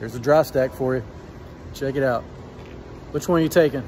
Here's a dry stack for you. Check it out. Which one are you taking?